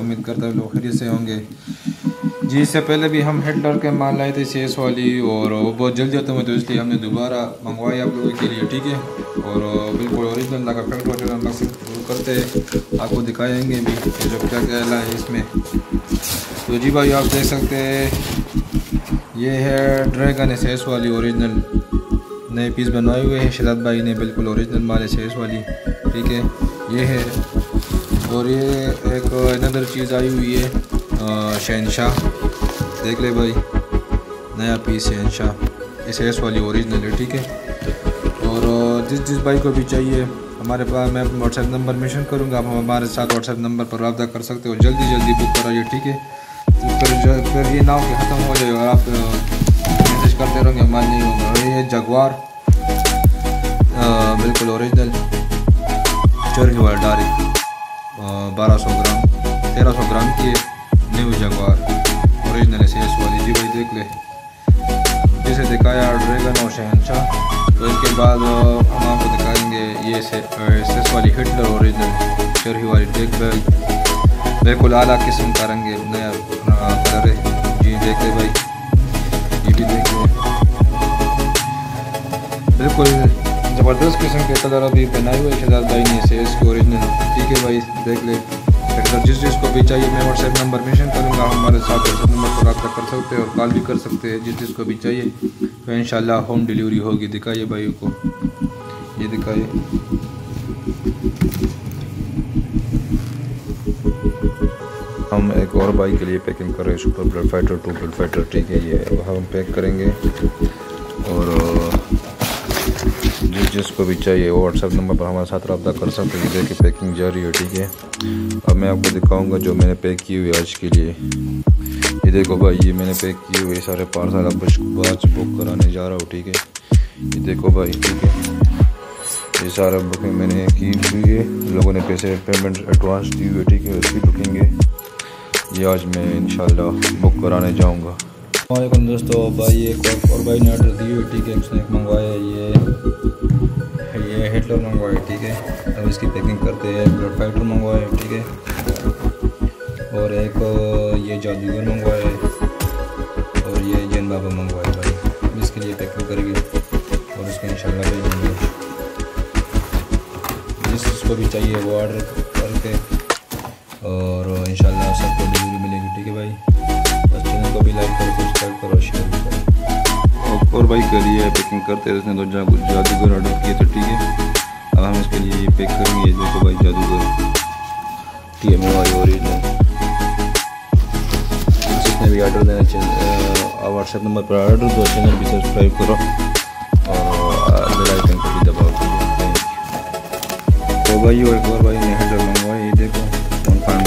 उम्मीद करता हूँ लोग खरीद से होंगे। जी, इससे पहले भी हम हेडलर के माल लाए थे सेस वाली, और वो बहुत जल्दी होते हैं तो इसलिए हमने दोबारा मंगवाई आप लोगों के लिए, ठीक है? और, बिल्कुल ओरिजिनल लगा फैक्ट्री शुरू करते हैं। आपको दिखाएँगे भी जो क्या क्या है इसमें। तो जी भाई, आप देख सकते हैं, ये है ड्रैगन सेस वाली ओरिजिनल नए पीस बनाए हुए हैं शराद भाई ने, बिल्कुल ओरिजिनल माल एस वाली, ठीक है? ये है। और ये एक अनदर चीज़ आई हुई है शहनशाह। देख ले भाई, नया पीस शहनशाह। इस एस वाली ओरिजिनल है, ठीक है? और जिस जिस भाई को भी चाहिए, हमारे पास मैं व्हाट्सएप नंबर मेंशन करूँगा, आप हमारे साथ व्हाट्सएप नंबर पर रब्ता कर सकते हो। जल्दी जल्दी बुक कराइए, ठीक है? फिर फिर ये नाव के ख़त्म हो जाए और आप मैसेज करते रहेंगे हमारे नहीं होगा। ये जगवार बिल्कुल ओरिजिनल चोरी हुआ डारी बारह सौ ग्राम, तेरह सौ ग्राम की न्यू जगवार ओरिजिनल है वाली जी भाई देख ले। जिसे दिखाया ड्रैगन और शहनशाह तो इसके बाद हम आपको दिखाएँगे ये सेस वाली हिटलर ओरिजिनल चरही वाली टेक बैग बिल्कुल आला किस्म का रंग नया कलर है। जी देख ले भाई। ये भी देख ले। बिल्कुल ज़बरदस्त किस्म के कलर अभी बनाए हुए शहजाद भाई ने से इसके ओरिजिनल ठीक है भाई, देख ले। अगर जिस जिसको भी चाहिए, मैं व्हाट्सएप नंबर मेंशन करूँगा। हमारे साथ व्हाट्सएप नंबर पर रब्ता कर सकते हैं और कॉल भी कर सकते हैं। जिस जिसको भी चाहिए तो इन होम डिलीवरी होगी। दिखाइए भाई को। ये दिखाइए। हम एक और बाइक के लिए पैकिंग कर रहे हैं। Super blood fighter two blood fighter ठीक है। ये हम पैक करेंगे। और जिस जिसको भी चाहिए वो व्हाट्सएप नंबर पर हमारे साथ रब्ता कर सकते हैं। देखिए पैकिंग जारी है, ठीक है? अब मैं आपको दिखाऊँगा जो मैंने पैक की हुई आज के लिए। ये देखो भाई, ये मैंने पैक किए हुए सारे पार्सल अब बाद बुक कराने जा रहा हूँ, ठीक है? ये देखो भाई, ठीक है? ये सारा बुकिंग मैंने की हुई है। लोगों ने पैसे पेमेंट एडवांस दी हुई है, ठीक है? उसकी बुकिंग है। ये आज मैं इंशाल्लाह बुक कराने जाऊँगा। वालेकुम दोस्तों भाई एक और, और भाई ने ऑर्डर दी हुई ठीक है? उसने मंगवाया ये ये हिटलर मंगवाए ठीक है? अब इसकी पैकिंग करते हैं ब्लड फाइटर मंगवाए ठीक है? और एक ये जादूगर मंगवाए और ये जैन बाबा मंगवाए भाई। इसके लिए पैकिंग करेंगे और इसको इंशाल्लाह भेजेंगे। जिस जिसको भी चाहिए वो ऑर्डर करके और इंशाल्लाह सबको करो भाई करिए पैकिंग करते उसने दो जादूगर ऑर्डर किए तो ठीक है? अब हम इसके लिए पैक करेंगे देखो भाई जादूगर। टी एम वाई ओरिजिनल जिसने भी ऑर्डर देना चाहिए व्हाट्सएप नंबर पर ऑर्डर दो, चैनल भी सब्सक्राइब करो, और बेल आइकन को भी दबाओ तो भाई, और एक और भाई ने हेडर मंगवाई देखो वन पॉइंट